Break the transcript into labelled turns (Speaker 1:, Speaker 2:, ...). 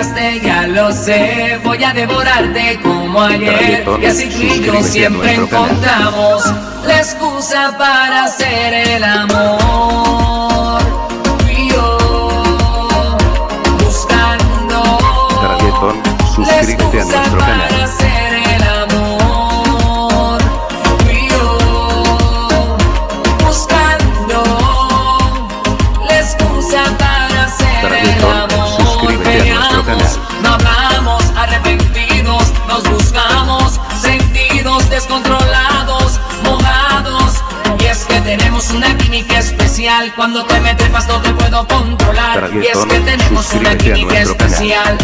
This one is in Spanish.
Speaker 1: Ya lo sé, voy a devorarte como ayer. Y así tú y yo siempre encontramos La excusa para hacer el amor. Tú y yo Buscando
Speaker 2: La excusa para
Speaker 1: no hablamos arrepentidos, nos buscamos sentidos descontrolados, mojados. Y es que tenemos una química especial, cuando te me trepas no te puedo controlar. Y es que tenemos una química especial,